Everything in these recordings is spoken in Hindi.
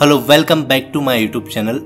Hello welcome back to my YouTube channel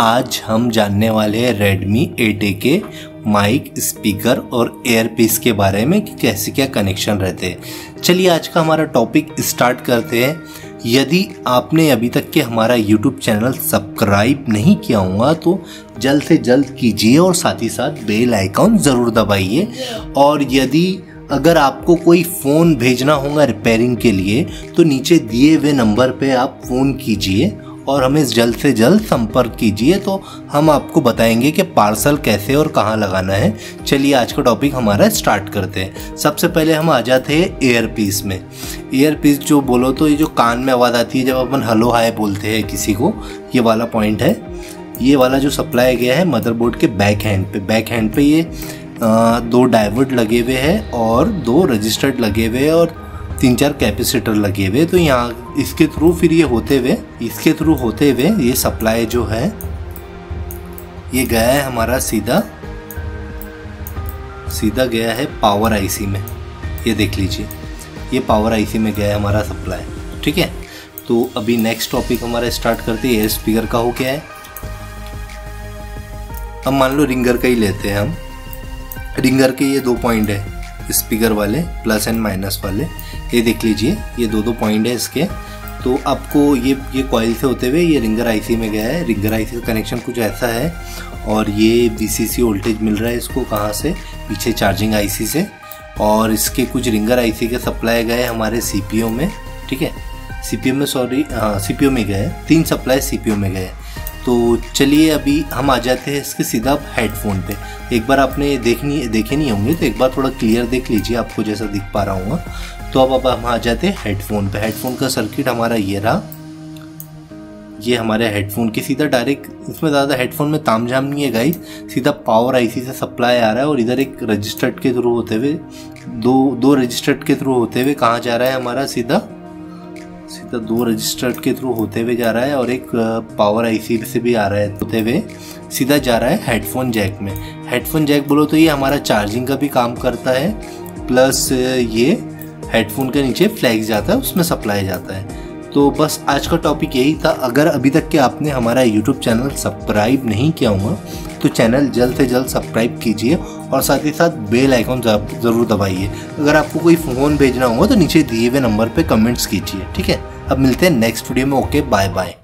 आज हम जानने वाले हैं रेडमी एट के माइक स्पीकर और एयरपीस के बारे में कि कैसे क्या कनेक्शन रहते हैं। चलिए आज का हमारा टॉपिक स्टार्ट करते हैं। यदि आपने अभी तक के हमारा यूट्यूब चैनल सब्सक्राइब नहीं किया हुआ तो जल्द से जल्द कीजिए और साथ ही साथ बेल आइकॉन ज़रूर दबाइए। और यदि अगर आपको कोई फ़ोन भेजना होगा रिपेयरिंग के लिए तो नीचे दिए हुए नंबर पे आप फ़ोन कीजिए और हमें जल्द से जल्द संपर्क कीजिए तो हम आपको बताएँगे कि पार्सल कैसे और कहाँ लगाना है। चलिए आज का टॉपिक हमारा स्टार्ट करते हैं। सबसे पहले हम आ जाते हैं एयर पीस में। एयर पीस जो बोलो तो ये जो कान में आवाज़ आती है, जब अपन हलो हाय बोलते हैं किसी को, ये वाला पॉइंट है। ये वाला जो सप्लाई गया है मदरबोर्ड के बैक हैंड पे। बैक हैंड पे ये दो डाइवर्ट लगे हुए हैं और दो रजिस्टर्ड लगे हुए हैं और तीन चार कैपेसिटर लगे हुए तो यहाँ इसके थ्रू फिर ये होते हुए, इसके थ्रू होते हुए ये सप्लाई जो है, ये गया है हमारा सीधा सीधा गया है पावर आईसी में। ये देख लीजिए, ये पावर आईसी में गया है हमारा सप्लाई। ठीक है? तो अभी नेक्स्ट टॉपिक हमारा स्टार्ट करते हैं एयर स्पीकर का हो गया है। हम मान लो रिंगर का ही लेते हैं हम। रिंगर के ये दो पॉइंट है स्पीकर वाले प्लस एंड माइनस वाले। ये देख लीजिए, ये दो दो पॉइंट है इसके। तो आपको ये ये कॉइल से होते हुए ये रिंगर आईसी में गया है। रिंगर आईसी का कनेक्शन कुछ ऐसा है। और ये वी वोल्टेज मिल रहा है इसको कहाँ से? पीछे चार्जिंग आईसी से। और इसके कुछ रिंगर आईसी के सप्लाई गए हमारे सी में। ठीक है? सी में सॉरी हाँ सी में गए तीन सप्लाई सी में गए तो चलिए अभी हम आ जाते हैं इसके सीधा हेडफोन पे। एक बार आपने देखनी, देखे नहीं होंगे तो एक बार थोड़ा क्लियर देख लीजिए, आपको जैसा दिख पा रहा हूँ तो अब अब हम आ जाते हैं हेडफोन पे। हेडफोन का सर्किट हमारा ये रहा। ये हमारे हेडफोन के सीधा डायरेक्ट इसमें ज़्यादा हेडफोन में ताम झाम नहीं है गाइस सीधा पावर आईसी से सप्लाई आ रहा है और इधर एक रजिस्टर्ड के थ्रू होते हुए, दो दो रजिस्टर्ड के थ्रू होते हुए कहाँ जा रहा है हमारा सीधा? सीधा दो रजिस्टर्ड के थ्रू होते हुए जा रहा है और एक पावर आईसी से भी आ रहा है, होते हुए सीधा जा रहा है हेडफोन जैक में। हेडफोन जैक बोलो तो ये हमारा चार्जिंग का भी काम करता है प्लस ये हेडफोन के नीचे फ्लैग जाता है, उसमें सप्लाई जाता है। तो बस आज का टॉपिक यही था। अगर अभी तक के आपने हमारा यूट्यूब चैनल सब्सक्राइब नहीं किया हुआ तो चैनल जल्द से जल्द सब्सक्राइब कीजिए और साथ ही साथ बेल आइकॉन ज़रूर दबाइए। अगर आपको कोई फ़ोन भेजना होगा तो नीचे दिए हुए नंबर पर कमेंट्स कीजिए, ठीक है? अब मिलते हैं नेक्स्ट वीडियो में, ओके बाय बाय